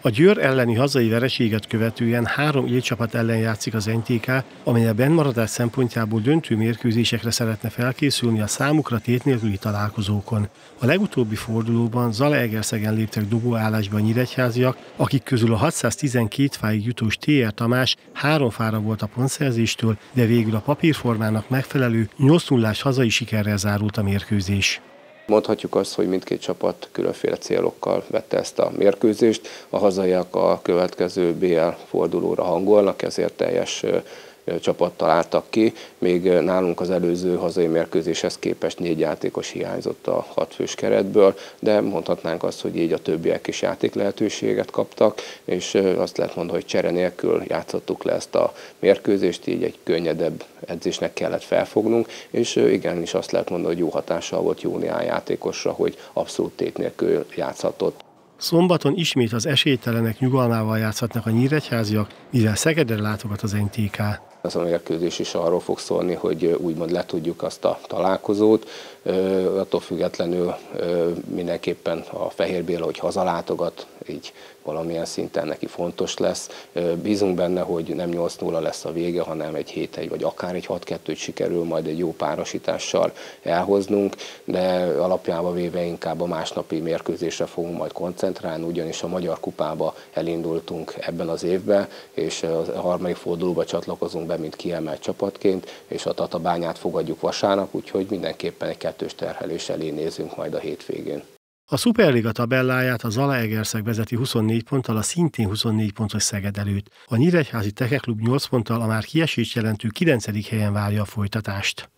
A Győr elleni hazai vereséget követően három élcsapat ellen játszik az NTK, amely a bennmaradás szempontjából döntő mérkőzésekre szeretne felkészülni a számukra tét nélküli találkozókon. A legutóbbi fordulóban Zalaegerszegen léptek dobóállásba a nyíregyháziak, akik közül a 612 fáig jutós TR Tamás három fára volt a pontszerzéstől, de végül a papírformának megfelelő 8 0 hazai sikerrel zárult a mérkőzés. Mondhatjuk azt, hogy mindkét csapat különféle célokkal vette ezt a mérkőzést. A hazaiak a következő BL fordulóra hangolnak, ezért teljes csapat találtak ki, még nálunk az előző hazai mérkőzéshez képest négy játékos hiányzott a hatfős keretből, de mondhatnánk azt, hogy így a többiek is játék lehetőséget kaptak, és azt lehet mondani, hogy csere nélkül játszottuk le ezt a mérkőzést, így egy könnyedebb edzésnek kellett felfognunk, és igen, is azt lehet mondani, hogy jó hatással volt Jónián játékosra, hogy abszolút tét nélkül játszhatott. Szombaton ismét az esélytelenek nyugalmával játszhatnak a nyíregyháziak, mivel Szegedre látogat az NTK. Az a mérkőzés is arról fog szólni, hogy úgymond letudjuk azt a találkozót. Attól függetlenül mindenképpen a Fehér Béla, hogy hazalátogat, így valamilyen szinten neki fontos lesz. Bízunk benne, hogy nem 8-0 lesz a vége, hanem egy 7-1 vagy akár egy 6-2-t sikerül majd egy jó párosítással elhoznunk, de alapjában véve inkább a másnapi mérkőzésre fogunk majd koncentrálni, ugyanis a Magyar Kupába elindultunk ebben az évben, és a harmadik fordulóba csatlakozunk be, mint kiemelt csapatként, és a Tatabányát fogadjuk vasárnap, úgyhogy mindenképpen egy kettős terhelés elé nézünk majd a hétvégén. A Superliga tabelláját a Zalaegerszeg vezeti 24 ponttal a szintén 24 pontos Szeged előtt. A Nyíregyházi Tekeklub 8 ponttal a már kiesést jelentő 9. helyen várja a folytatást.